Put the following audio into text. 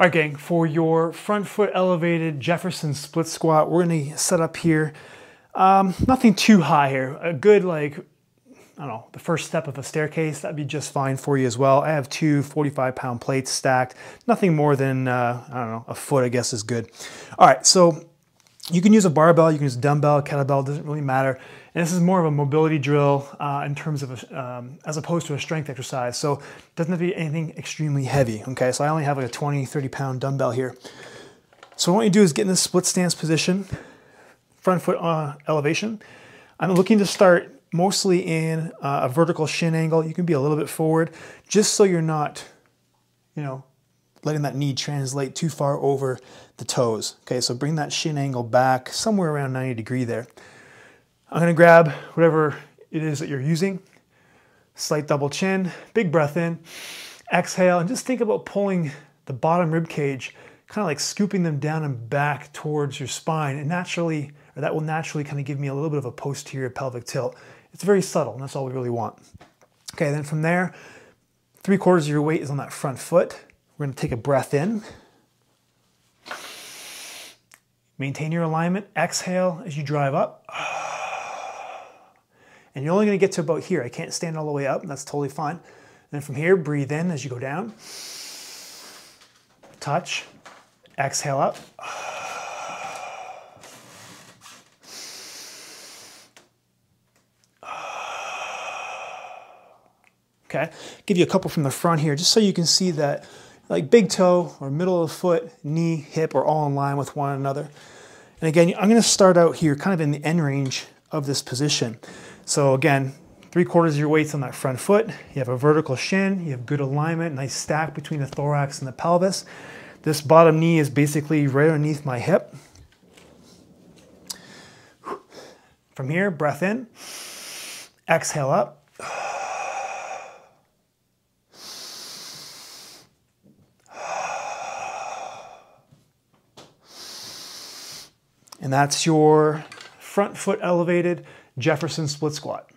All right, gang, for your front foot elevated Jefferson split squat, we're gonna set up here. Um, nothing too high here. A good, like, I don't know, the first step of a staircase, that'd be just fine for you as well. I have two 45 pound plates stacked. Nothing more than, uh, I don't know, a foot, I guess is good. All right, so you can use a barbell, you can use a dumbbell, kettlebell, doesn't really matter. And this is more of a mobility drill uh, in terms of, a, um, as opposed to a strength exercise. So it doesn't have to be anything extremely heavy, okay? So I only have like a 20, 30 pound dumbbell here. So what you do is get in this split stance position, front foot uh, elevation. I'm looking to start mostly in uh, a vertical shin angle. You can be a little bit forward, just so you're not, you know, letting that knee translate too far over the toes. Okay, so bring that shin angle back somewhere around 90 degree there. I'm gonna grab whatever it is that you're using, slight double chin, big breath in, exhale, and just think about pulling the bottom rib cage, kind of like scooping them down and back towards your spine, and naturally, or that will naturally kind of give me a little bit of a posterior pelvic tilt. It's very subtle, and that's all we really want. Okay, then from there, three quarters of your weight is on that front foot. We're gonna take a breath in. Maintain your alignment. Exhale as you drive up. And you're only gonna get to about here. I can't stand all the way up, that's totally fine. And then from here, breathe in as you go down. Touch. Exhale up. Okay, give you a couple from the front here, just so you can see that like big toe or middle of the foot, knee, hip are all in line with one another. And again, I'm gonna start out here kind of in the end range of this position. So again, three quarters of your weight's on that front foot. You have a vertical shin, you have good alignment, nice stack between the thorax and the pelvis. This bottom knee is basically right underneath my hip. From here, breath in, exhale up. And that's your front foot elevated Jefferson split squat.